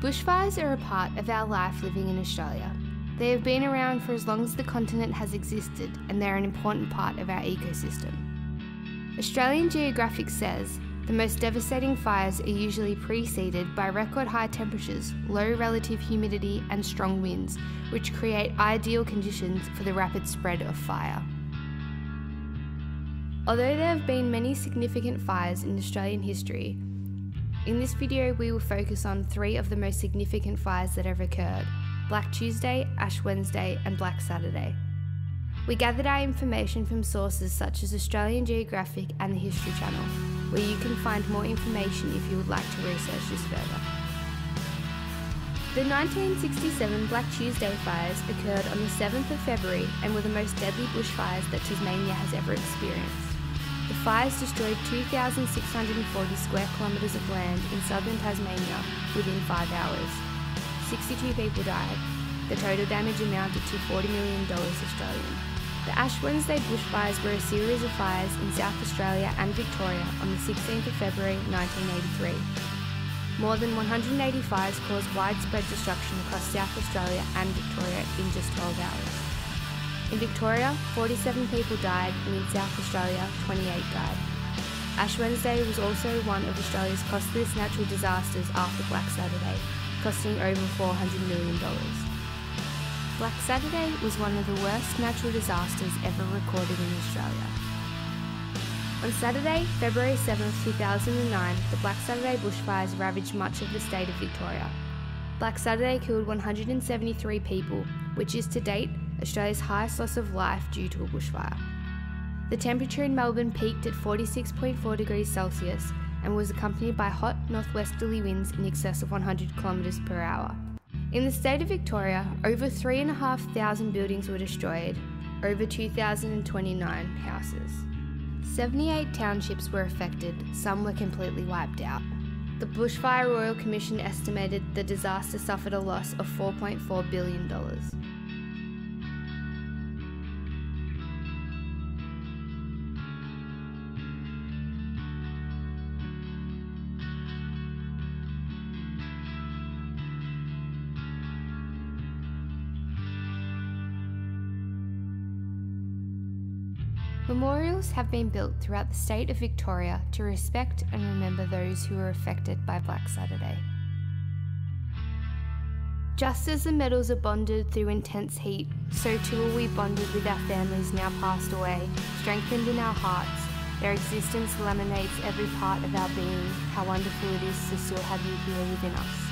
Bushfires are a part of our life living in Australia. They have been around for as long as the continent has existed and they're an important part of our ecosystem. Australian Geographic says the most devastating fires are usually preceded by record high temperatures, low relative humidity, and strong winds, which create ideal conditions for the rapid spread of fire. Although there have been many significant fires in Australian history, in this video we will focus on three of the most significant fires that have occurred Black Tuesday, Ash Wednesday, and Black Saturday. We gathered our information from sources such as Australian Geographic and the History Channel, where you can find more information if you would like to research this further. The 1967 Black Tuesday fires occurred on the 7th of February and were the most deadly bushfires that Tasmania has ever experienced. The fires destroyed 2,640 square kilometres of land in southern Tasmania within five hours. 62 people died. The total damage amounted to $40 million Australian. The Ash Wednesday bushfires were a series of fires in South Australia and Victoria on the 16th of February 1983. More than 180 fires caused widespread destruction across South Australia and Victoria in just 12 hours. In Victoria, 47 people died, and in South Australia, 28 died. Ash Wednesday was also one of Australia's costliest natural disasters after Black Saturday, costing over $400 million. Black Saturday was one of the worst natural disasters ever recorded in Australia. On Saturday, February 7, 2009, the Black Saturday bushfires ravaged much of the state of Victoria. Black Saturday killed 173 people, which is to date Australia's highest loss of life due to a bushfire. The temperature in Melbourne peaked at 46.4 degrees Celsius and was accompanied by hot northwesterly winds in excess of 100 kilometres per hour. In the state of Victoria, over 3,500 buildings were destroyed, over 2,029 houses. 78 townships were affected, some were completely wiped out. The Bushfire Royal Commission estimated the disaster suffered a loss of $4.4 billion. Memorials have been built throughout the state of Victoria to respect and remember those who were affected by Black Saturday. Just as the metals are bonded through intense heat, so too are we bonded with our families now passed away, strengthened in our hearts. Their existence laminates every part of our being. How wonderful it is to still have you here within us.